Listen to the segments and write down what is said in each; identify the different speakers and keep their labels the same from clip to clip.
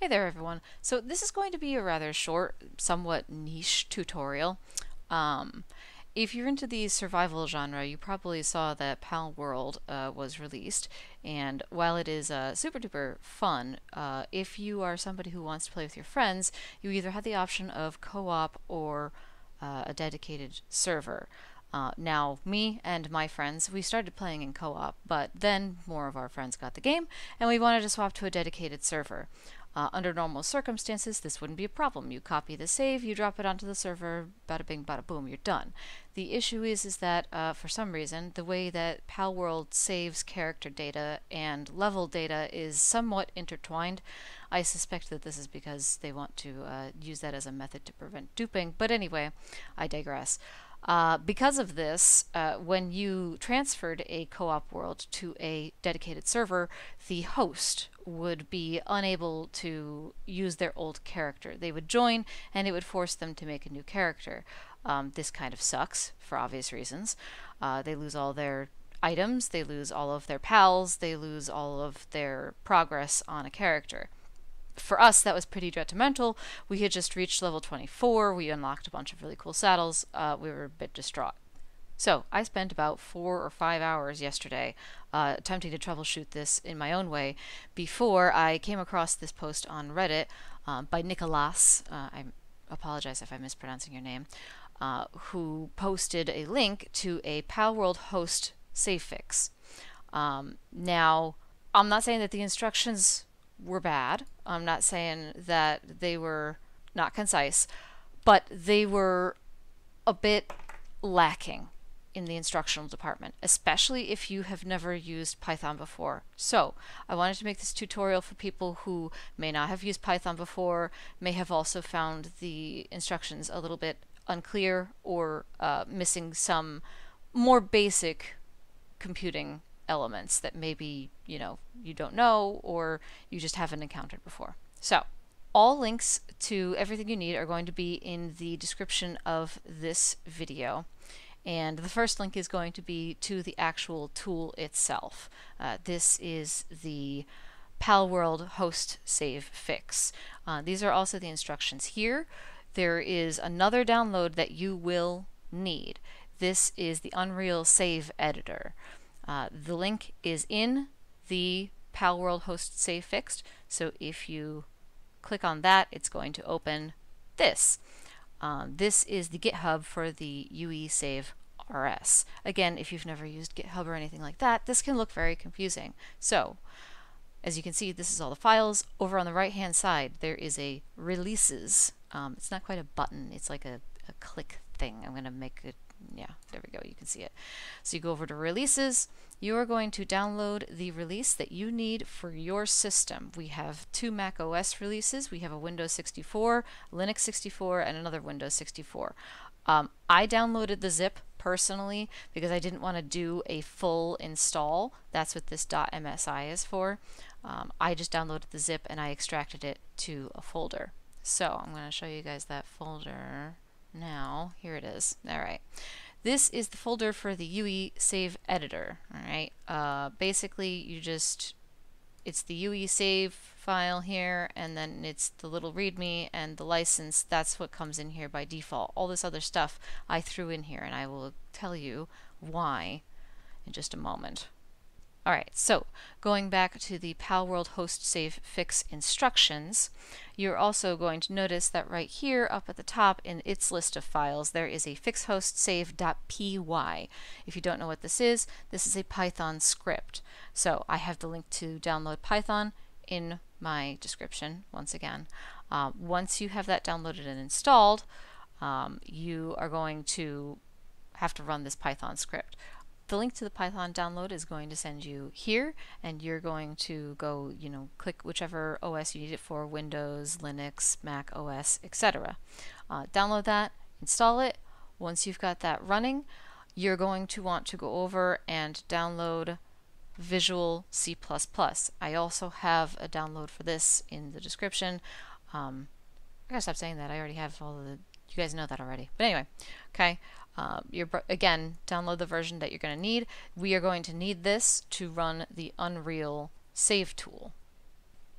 Speaker 1: Hey there everyone. So this is going to be a rather short, somewhat niche tutorial. Um, if you're into the survival genre, you probably saw that Palworld uh, was released, and while it is uh, super duper fun, uh, if you are somebody who wants to play with your friends, you either have the option of co-op or uh, a dedicated server. Uh, now, me and my friends, we started playing in co op, but then more of our friends got the game, and we wanted to swap to a dedicated server. Uh, under normal circumstances, this wouldn't be a problem. You copy the save, you drop it onto the server, bada bing, bada boom, you're done. The issue is, is that uh, for some reason, the way that Palworld saves character data and level data is somewhat intertwined. I suspect that this is because they want to uh, use that as a method to prevent duping, but anyway, I digress. Uh, because of this, uh, when you transferred a co-op world to a dedicated server, the host would be unable to use their old character. They would join, and it would force them to make a new character. Um, this kind of sucks, for obvious reasons. Uh, they lose all their items, they lose all of their pals, they lose all of their progress on a character for us, that was pretty detrimental. We had just reached level 24. We unlocked a bunch of really cool saddles. Uh, we were a bit distraught. So I spent about four or five hours yesterday uh, attempting to troubleshoot this in my own way before I came across this post on Reddit um, by Nikallass. Uh, I apologize if I'm mispronouncing your name. Uh, who posted a link to a Palworld host save fix. Um, now, I'm not saying that the instructions were bad. I'm not saying that they were not concise, but they were a bit lacking in the instructional department, especially if you have never used Python before. So, I wanted to make this tutorial for people who may not have used Python before, may have also found the instructions a little bit unclear or uh, missing some more basic computing elements that maybe, you know, you don't know or you just haven't encountered before. So, all links to everything you need are going to be in the description of this video. And the first link is going to be to the actual tool itself. Uh, this is the Palworld host save fix. Uh, these are also the instructions here. There is another download that you will need. This is the Unreal Save Editor. Uh, the link is in the Palworld host save fixed. So if you click on that, it's going to open this. Um, this is the GitHub for the UE Save RS. Again, if you've never used GitHub or anything like that, this can look very confusing. So, as you can see, this is all the files. Over on the right-hand side, there is a releases. Um, it's not quite a button, it's like a, a click thing. I'm going to make it yeah, there we go, you can see it. So you go over to releases, you are going to download the release that you need for your system. We have two Mac OS releases, we have a Windows 64, Linux 64, and another Windows 64. Um, I downloaded the zip personally because I didn't want to do a full install. That's what this .msi is for. Um, I just downloaded the zip and I extracted it to a folder. So I'm going to show you guys that folder now. Here it is. All right. This is the folder for the UE save editor. All right. Uh, basically, you just it's the UE save file here, and then it's the little README and the license. That's what comes in here by default. All this other stuff I threw in here, and I will tell you why in just a moment. Alright, so going back to the Palworld host save fix instructions, you're also going to notice that right here up at the top in its list of files there is a fixhostsave.py. If you don't know what this is, this is a Python script. So I have the link to download Python in my description once again. Uh, once you have that downloaded and installed, um, you are going to have to run this Python script. The link to the Python download is going to send you here, and you're going to go, you know, click whichever OS you need it for, Windows, Linux, Mac OS, etc. Uh, download that, install it. Once you've got that running, you're going to want to go over and download Visual C++. I also have a download for this in the description. Um, I gotta stop saying that. I already have all the. You guys know that already. But anyway, okay. Um, you're again, download the version that you're going to need. We are going to need this to run the Unreal Save tool.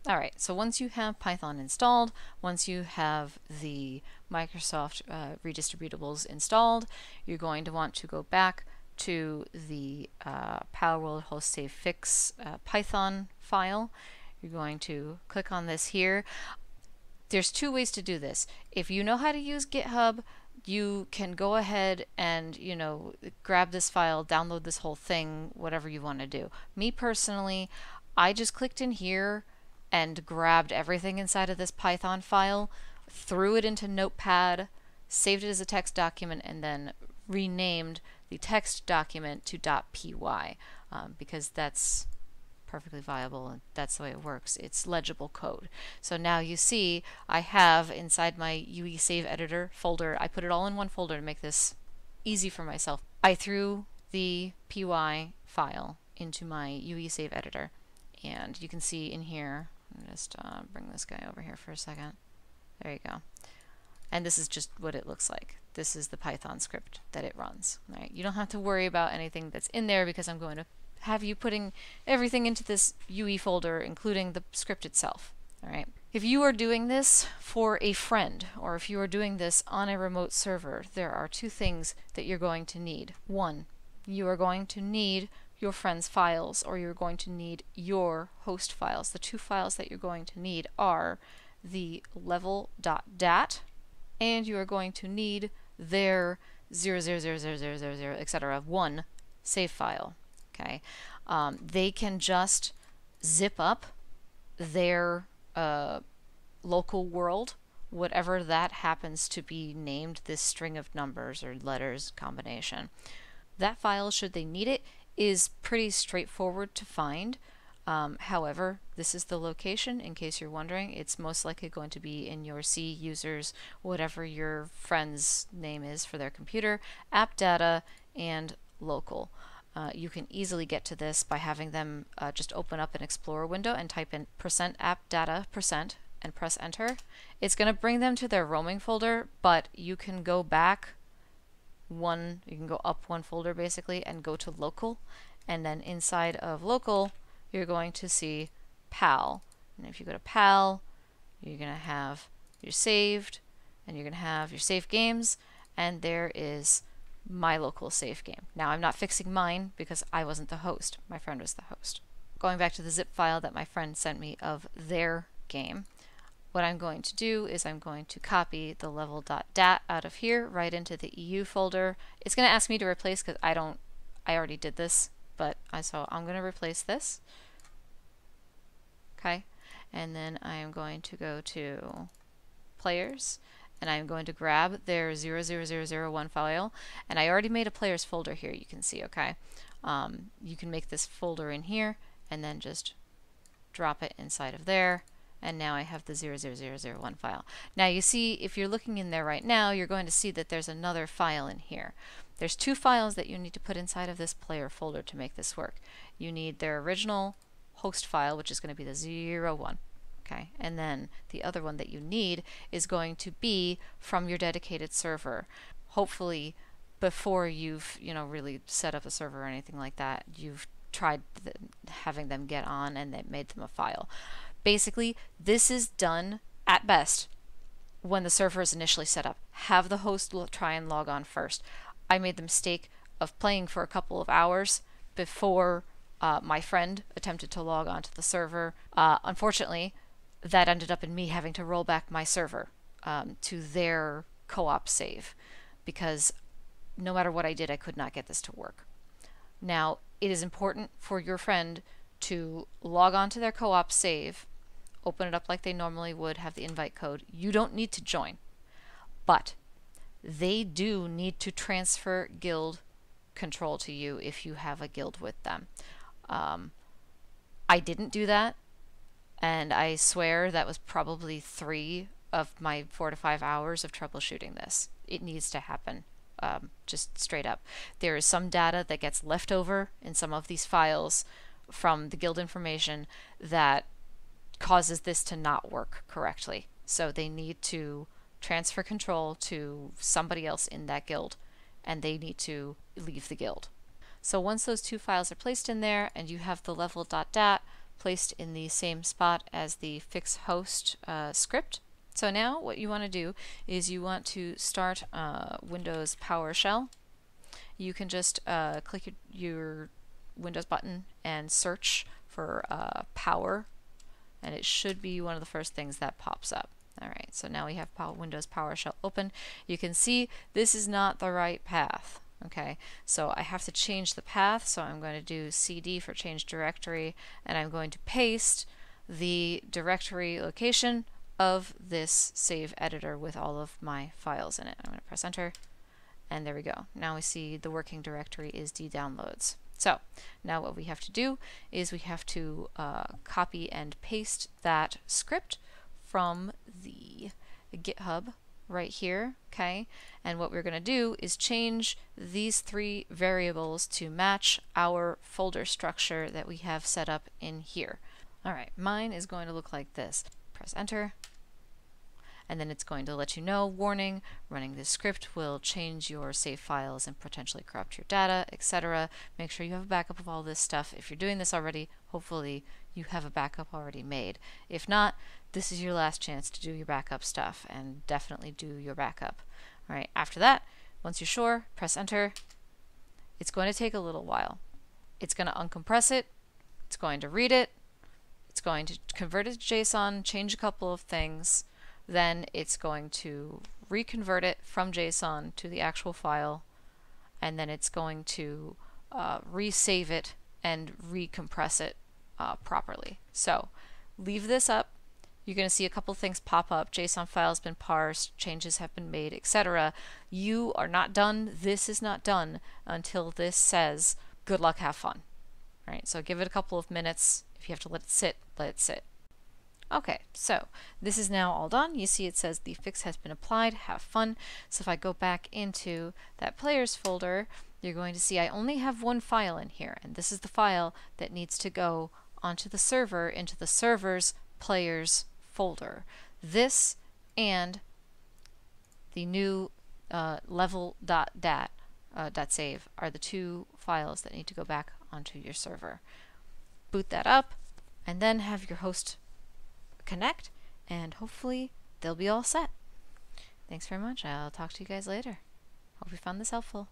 Speaker 1: All right, so once you have Python installed, once you have the Microsoft uh, redistributables installed, you're going to want to go back to the uh, PalWorld Host Save Fix uh, Python file. You're going to click on this here. There's two ways to do this. If you know how to use GitHub, you can go ahead and you know grab this file download this whole thing whatever you want to do. Me personally i just clicked in here and grabbed everything inside of this python file threw it into notepad saved it as a text document and then renamed the text document to .py um, because that's perfectly viable and that's the way it works. It's legible code. So now you see I have inside my UE save editor folder, I put it all in one folder to make this easy for myself. I threw the py file into my UE save editor and you can see in here, just uh, bring this guy over here for a second. There you go. And this is just what it looks like. This is the Python script that it runs. Right? You don't have to worry about anything that's in there because I'm going to have you putting everything into this UE folder, including the script itself. All right. If you are doing this for a friend, or if you are doing this on a remote server, there are two things that you're going to need. One, you are going to need your friend's files, or you're going to need your host files. The two files that you're going to need are the level.dat, and you are going to need their 0000000, etc. one save file okay, um, they can just zip up their uh, local world, whatever that happens to be named, this string of numbers or letters combination. That file, should they need it, is pretty straightforward to find. Um, however, this is the location, in case you're wondering. It's most likely going to be in your C users, whatever your friend's name is for their computer, app data, and local. Uh, you can easily get to this by having them uh, just open up an Explorer window and type in percent app data percent and press enter. It's going to bring them to their roaming folder, but you can go back one, you can go up one folder basically and go to local. And then inside of local, you're going to see PAL. And if you go to PAL, you're going to have your saved, and you're going to have your save games, and there is my local save game. Now I'm not fixing mine because I wasn't the host. My friend was the host. Going back to the zip file that my friend sent me of their game, what I'm going to do is I'm going to copy the level.dat out of here right into the EU folder. It's going to ask me to replace because I don't, I already did this, but I so I'm going to replace this. Okay, and then I am going to go to players and I'm going to grab their 00001 file and I already made a players folder here you can see okay um, you can make this folder in here and then just drop it inside of there and now I have the 00001 file. Now you see if you're looking in there right now you're going to see that there's another file in here. There's two files that you need to put inside of this player folder to make this work. You need their original host file which is going to be the 01 Okay, and then the other one that you need is going to be from your dedicated server. Hopefully, before you've you know really set up a server or anything like that, you've tried having them get on and it made them a file. Basically, this is done at best when the server is initially set up. Have the host try and log on first. I made the mistake of playing for a couple of hours before uh, my friend attempted to log on to the server. Uh, unfortunately, that ended up in me having to roll back my server um, to their co-op save because no matter what I did, I could not get this to work. Now, it is important for your friend to log on to their co-op save, open it up like they normally would, have the invite code. You don't need to join, but they do need to transfer guild control to you if you have a guild with them. Um, I didn't do that and I swear that was probably three of my four to five hours of troubleshooting this. It needs to happen, um, just straight up. There is some data that gets left over in some of these files from the guild information that causes this to not work correctly. So they need to transfer control to somebody else in that guild and they need to leave the guild. So once those two files are placed in there and you have the level.dat placed in the same spot as the fix host uh, script. So now what you want to do is you want to start uh, Windows PowerShell. You can just uh, click your, your, Windows button and search for uh, power and it should be one of the first things that pops up. Alright, so now we have Windows PowerShell open. You can see this is not the right path. Okay, so I have to change the path, so I'm going to do cd for change directory, and I'm going to paste the directory location of this save editor with all of my files in it. I'm going to press enter, and there we go. Now we see the working directory is ddownloads. So now what we have to do is we have to uh, copy and paste that script from the GitHub right here, okay? And what we're going to do is change these three variables to match our folder structure that we have set up in here. All right, mine is going to look like this. Press enter, and then it's going to let you know, warning, running this script will change your save files and potentially corrupt your data, etc. Make sure you have a backup of all this stuff. If you're doing this already, hopefully you have a backup already made. If not, this is your last chance to do your backup stuff and definitely do your backup. All right, after that, once you're sure, press enter. It's going to take a little while. It's going to uncompress it, it's going to read it, it's going to convert it to JSON, change a couple of things, then it's going to reconvert it from JSON to the actual file, and then it's going to uh, resave it and recompress it uh, properly. So leave this up. You're going to see a couple things pop up. JSON file has been parsed, changes have been made, etc. You are not done. This is not done until this says, good luck, have fun. All right, so give it a couple of minutes. If you have to let it sit, let it sit. Okay, so this is now all done. You see it says the fix has been applied, have fun. So if I go back into that players folder, you're going to see I only have one file in here, and this is the file that needs to go onto the server into the server's players folder. This and the new uh, level.dat uh, .save are the two files that need to go back onto your server. Boot that up, and then have your host connect, and hopefully they'll be all set. Thanks very much. I'll talk to you guys later. Hope you found this helpful.